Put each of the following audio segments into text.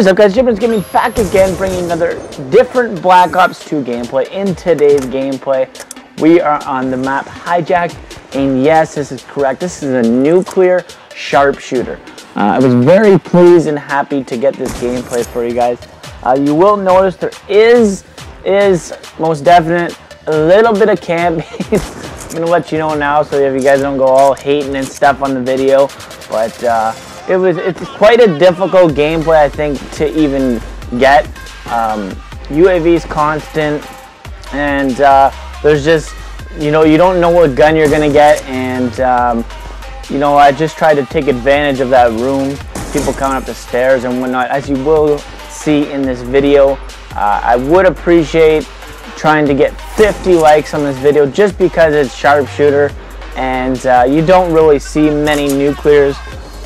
What is up guys, JBrunz Gaming back again bringing another different Black Ops 2 gameplay. In today's gameplay, we are on the map Hijack, and yes, this is correct, this is a nuclear sharpshooter. Uh, I was very pleased and happy to get this gameplay for you guys. Uh, you will notice there is, is most definite a little bit of camping. I'm gonna let you know now so if you guys don't go all hating and stuff on the video, but uh, it was it's quite a difficult gameplay I think to even get. Um, UAV's constant, and uh, there's just you know you don't know what gun you're gonna get, and um, you know I just tried to take advantage of that room, people coming up the stairs and whatnot, as you will see in this video. Uh, I would appreciate trying to get 50 likes on this video just because it's sharpshooter and uh, you don't really see many nuclears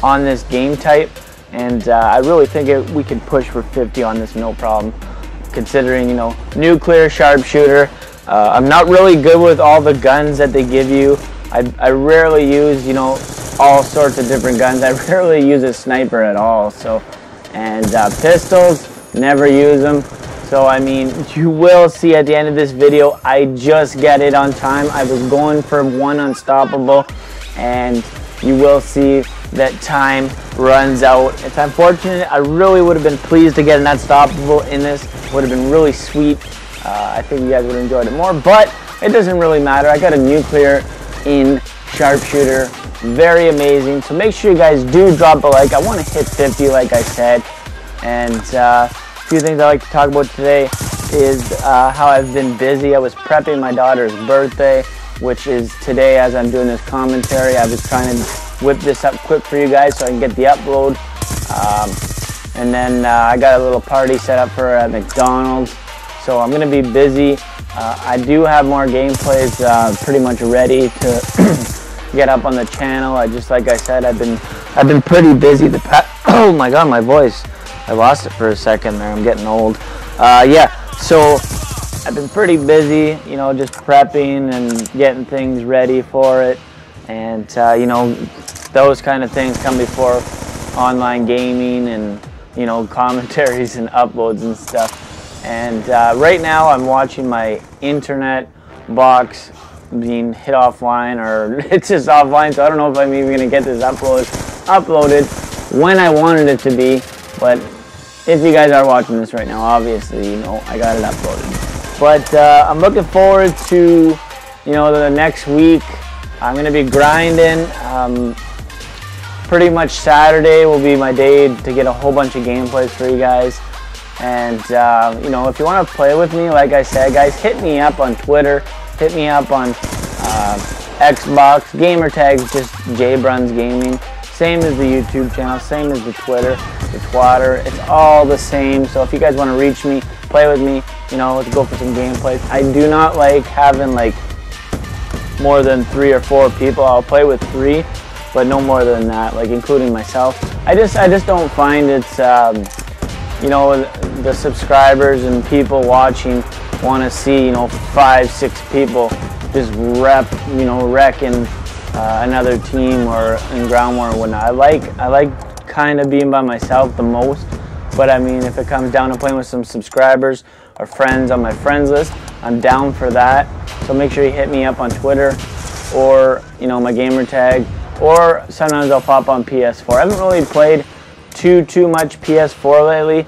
on this game type. And uh, I really think it, we can push for 50 on this, no problem. Considering, you know, nuclear sharpshooter. Uh, I'm not really good with all the guns that they give you. I, I rarely use, you know, all sorts of different guns. I rarely use a sniper at all. So, and uh, pistols, never use them. So, I mean, you will see at the end of this video, I just get it on time. I was going for one unstoppable, and you will see that time runs out. It's unfortunate. I really would have been pleased to get an unstoppable in this. Would have been really sweet. Uh, I think you guys would have enjoyed it more, but it doesn't really matter. I got a nuclear in sharpshooter. Very amazing. So make sure you guys do drop a like. I want to hit 50 like I said. And uh, a few things I like to talk about today is uh, how I've been busy. I was prepping my daughter's birthday, which is today as I'm doing this commentary. I was trying to whip this up quick for you guys so I can get the upload. Um, and then uh, I got a little party set up for at McDonald's. So I'm gonna be busy. Uh, I do have more gameplays uh, pretty much ready to get up on the channel. I just like I said, I've been I've been pretty busy. The past oh my god, my voice. I lost it for a second there. I'm getting old. Uh, yeah, so I've been pretty busy. You know, just prepping and getting things ready for it, and uh, you know, those kind of things come before online gaming and you know commentaries and uploads and stuff. And uh, right now I'm watching my internet box being hit offline or it's just offline so I don't know if I'm even gonna get this upload uploaded when I wanted it to be. But if you guys are watching this right now obviously you know I got it uploaded. But uh, I'm looking forward to you know the next week I'm gonna be grinding um, pretty much Saturday will be my day to get a whole bunch of gameplays for you guys. And, uh, you know, if you want to play with me, like I said, guys, hit me up on Twitter. Hit me up on uh, Xbox. Gamer tags, just JBrunz Gaming. Same as the YouTube channel, same as the Twitter, the Twatter. It's all the same. So if you guys want to reach me, play with me, you know, let's go for some gameplays. I do not like having, like, more than three or four people. I'll play with three but no more than that, like including myself. I just I just don't find it's um, you know the subscribers and people watching want to see you know five six people just rep you know wrecking uh, another team or in ground war or whatnot. I like I like kind of being by myself the most, but I mean if it comes down to playing with some subscribers or friends on my friends list, I'm down for that. So make sure you hit me up on Twitter or you know my gamer tag or sometimes I'll pop on PS4. I haven't really played too, too much PS4 lately.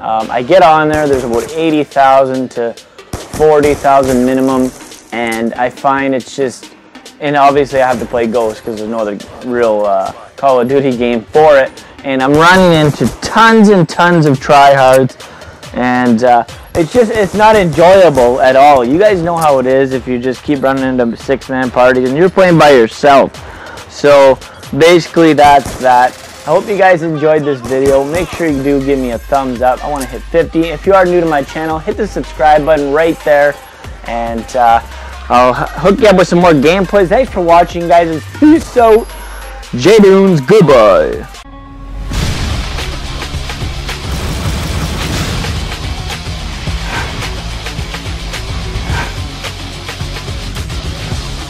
Um, I get on there, there's about 80,000 to 40,000 minimum, and I find it's just, and obviously I have to play Ghost because there's no other real uh, Call of Duty game for it, and I'm running into tons and tons of tryhards, and uh, it's just, it's not enjoyable at all. You guys know how it is if you just keep running into six-man parties and you're playing by yourself. So basically that's that. I hope you guys enjoyed this video. Make sure you do give me a thumbs up. I want to hit 50. If you are new to my channel, hit the subscribe button right there. And uh, I'll hook you up with some more gameplays. Thanks for watching, guys. Peace out. J-Dunes, goodbye.